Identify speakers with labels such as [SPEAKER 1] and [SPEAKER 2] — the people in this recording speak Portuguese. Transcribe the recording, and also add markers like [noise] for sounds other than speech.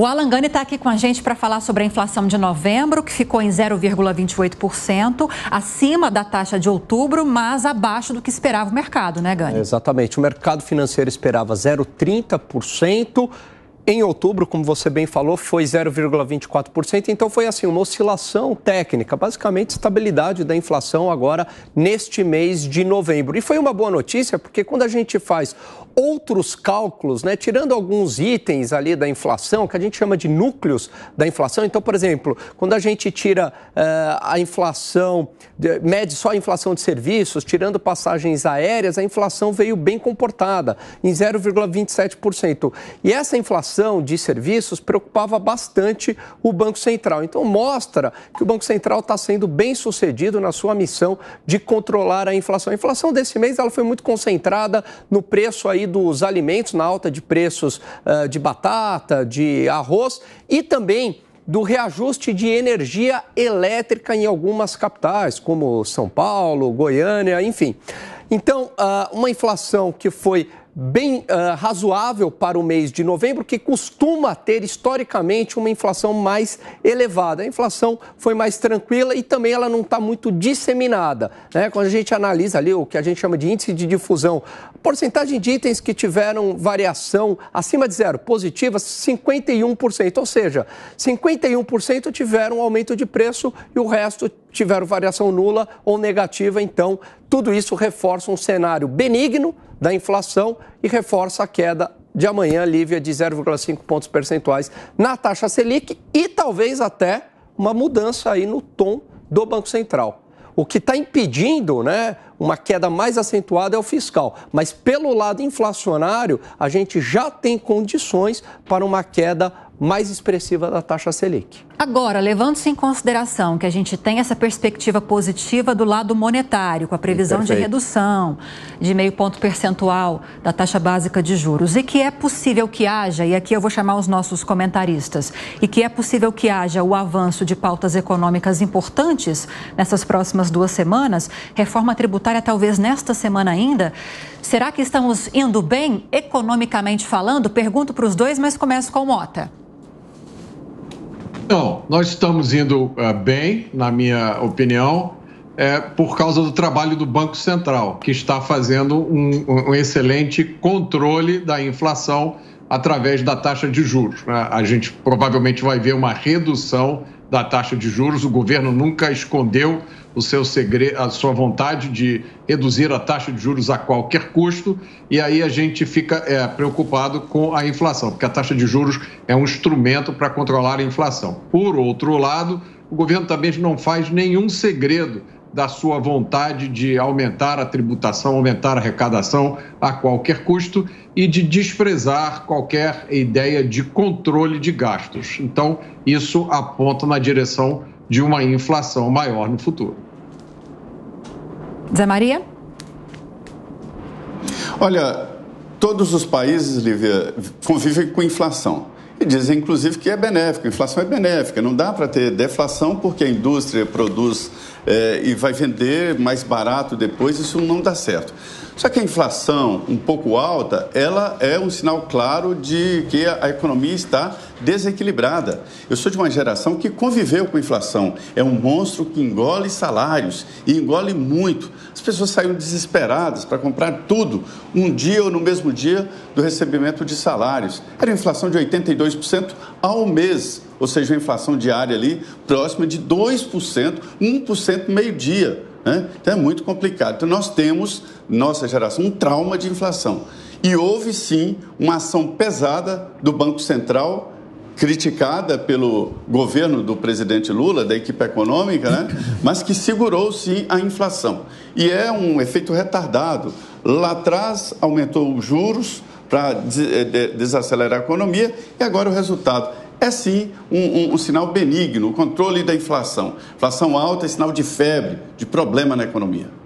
[SPEAKER 1] O Alan Gani está aqui com a gente para falar sobre a inflação de novembro, que ficou em 0,28%, acima da taxa de outubro, mas abaixo do que esperava o mercado, né, Gani?
[SPEAKER 2] exatamente. O mercado financeiro esperava 0,30%. Em outubro, como você bem falou, foi 0,24%, então foi assim uma oscilação técnica, basicamente estabilidade da inflação agora neste mês de novembro. E foi uma boa notícia porque quando a gente faz outros cálculos, né, tirando alguns itens ali da inflação, que a gente chama de núcleos da inflação. Então, por exemplo, quando a gente tira uh, a inflação, mede só a inflação de serviços, tirando passagens aéreas, a inflação veio bem comportada, em 0,27%. E essa inflação de serviços preocupava bastante o Banco Central. Então, mostra que o Banco Central está sendo bem sucedido na sua missão de controlar a inflação. A inflação desse mês ela foi muito concentrada no preço aí dos alimentos, na alta de preços uh, de batata, de arroz e também do reajuste de energia elétrica em algumas capitais, como São Paulo, Goiânia, enfim. Então, uh, uma inflação que foi bem uh, razoável para o mês de novembro, que costuma ter historicamente uma inflação mais elevada. A inflação foi mais tranquila e também ela não está muito disseminada. Né? Quando a gente analisa ali o que a gente chama de índice de difusão, porcentagem de itens que tiveram variação acima de zero, positiva, 51%. Ou seja, 51% tiveram um aumento de preço e o resto tiveram variação nula ou negativa. Então, tudo isso reforça um cenário benigno da inflação e reforça a queda de amanhã, Lívia, de 0,5 pontos percentuais na taxa Selic e talvez até uma mudança aí no tom do Banco Central. O que está impedindo né, uma queda mais acentuada é o fiscal. Mas pelo lado inflacionário, a gente já tem condições para uma queda mais expressiva da taxa Selic.
[SPEAKER 1] Agora, levando-se em consideração que a gente tem essa perspectiva positiva do lado monetário, com a previsão Perfeito. de redução de meio ponto percentual da taxa básica de juros, e que é possível que haja, e aqui eu vou chamar os nossos comentaristas, e que é possível que haja o avanço de pautas econômicas importantes nessas próximas duas semanas, reforma tributária talvez nesta semana ainda. Será que estamos indo bem economicamente falando? Pergunto para os dois, mas começo com o Mota.
[SPEAKER 3] Não, nós estamos indo uh, bem, na minha opinião, é, por causa do trabalho do Banco Central, que está fazendo um, um excelente controle da inflação através da taxa de juros. Né? A gente provavelmente vai ver uma redução da taxa de juros. O governo nunca escondeu o seu segredo, a sua vontade de reduzir a taxa de juros a qualquer custo, e aí a gente fica é, preocupado com a inflação, porque a taxa de juros é um instrumento para controlar a inflação. Por outro lado, o governo também não faz nenhum segredo da sua vontade de aumentar a tributação, aumentar a arrecadação a qualquer custo e de desprezar qualquer ideia de controle de gastos. Então, isso aponta na direção de uma inflação maior no futuro.
[SPEAKER 1] Zé Maria?
[SPEAKER 4] Olha, todos os países, Lívia, convivem com inflação. E dizem, inclusive, que é benéfico, a inflação é benéfica. Não dá para ter deflação porque a indústria produz é, e vai vender mais barato depois, isso não dá certo. Só que a inflação um pouco alta, ela é um sinal claro de que a economia está desequilibrada. Eu sou de uma geração que conviveu com inflação. É um monstro que engole salários e engole muito. As pessoas saíram desesperadas para comprar tudo um dia ou no mesmo dia do recebimento de salários. Era inflação de 82% ao mês, ou seja, uma inflação diária ali próxima de 2%, 1% meio-dia. Né? Então é muito complicado. Então nós temos, nossa geração, um trauma de inflação. E houve sim uma ação pesada do Banco Central, criticada pelo governo do presidente Lula, da equipe econômica, né? [laughs] mas que segurou sim a inflação. E é um efeito retardado. Lá atrás aumentou os juros para eh, desacelerar a economia e agora o resultado é sim um, um, um, sinal benigno, o controle da inflação. Inflação alta é sinal de febre, de problema na economia.